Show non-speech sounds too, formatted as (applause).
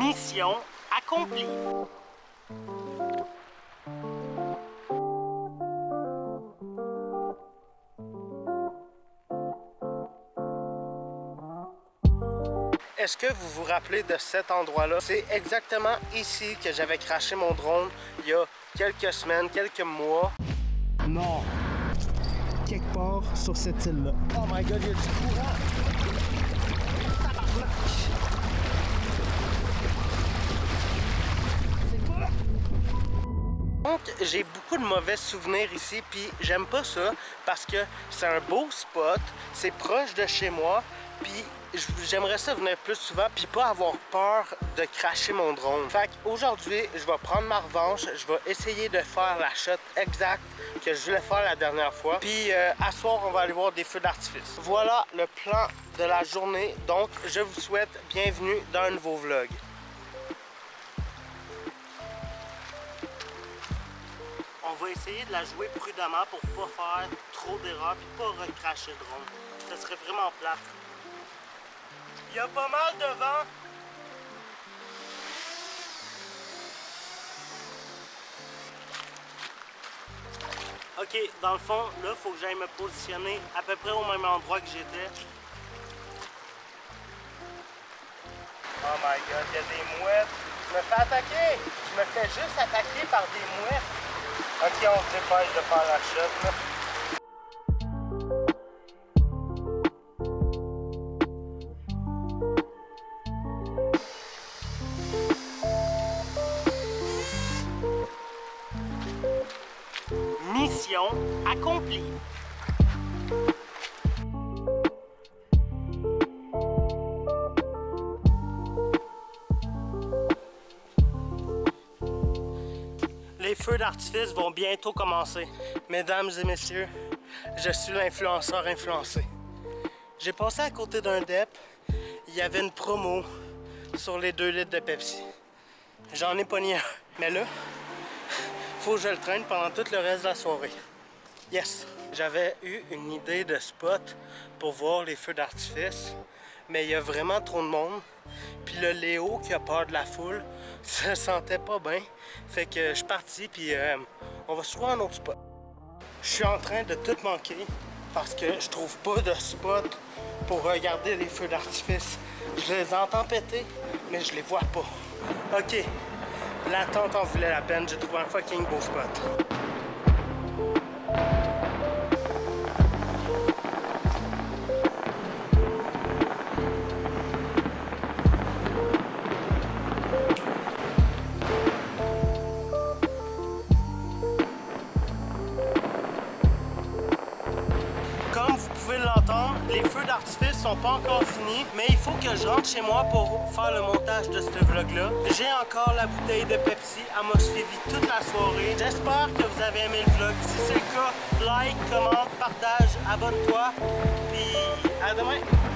Mission accomplie. Est-ce que vous vous rappelez de cet endroit-là? C'est exactement ici que j'avais craché mon drone il y a quelques semaines, quelques mois. Non. Quelque part sur cette île-là. Oh my god, il y a du courant! Donc, j'ai beaucoup de mauvais souvenirs ici, puis j'aime pas ça parce que c'est un beau spot, c'est proche de chez moi, puis j'aimerais ça venir plus souvent puis pas avoir peur de cracher mon drone. Fait qu'aujourd'hui, je vais prendre ma revanche, je vais essayer de faire la shot exacte que je voulais faire la dernière fois. Puis euh, à soir, on va aller voir des feux d'artifice. Voilà le plan de la journée. Donc, je vous souhaite bienvenue dans un nouveau vlog. On va essayer de la jouer prudemment pour pas faire trop d'erreurs puis pas recracher le drone. Ça serait vraiment plate. Il y a pas mal de vent. Ok, dans le fond, là, faut que j'aille me positionner à peu près au même endroit que j'étais. Oh my god, il y a des mouettes. Je me fais attaquer. Je me fais juste attaquer par des mouettes. Ok, on se dépêche de faire la. Là. Mission accomplie. Les feux d'artifice vont bientôt commencer. Mesdames et messieurs, je suis l'influenceur influencé. J'ai passé à côté d'un DEP, il y avait une promo sur les 2 litres de Pepsi. J'en ai pogné un. Mais là, faut que je le traîne pendant tout le reste de la soirée. Yes! J'avais eu une idée de spot pour voir les feux d'artifice, mais il y a vraiment trop de monde. Puis le Léo qui a peur de la foule, (laughs) se sentait pas bien. Fait que je suis parti, puis euh, on va se trouver un autre spot. Je suis en train de tout manquer parce que je trouve pas de spot pour regarder les feux d'artifice. Je les entends péter, mais je les vois pas. Ok, L'attente en voulait la peine, j'ai trouvé un fucking beau spot. Les feux d'artifice sont pas encore finis, mais il faut que je rentre chez moi pour faire le montage de ce vlog-là. J'ai encore la bouteille de Pepsi, elle m'a suivi toute la soirée. J'espère que vous avez aimé le vlog. Si c'est le cas, like, commente, partage, abonne-toi, puis à demain!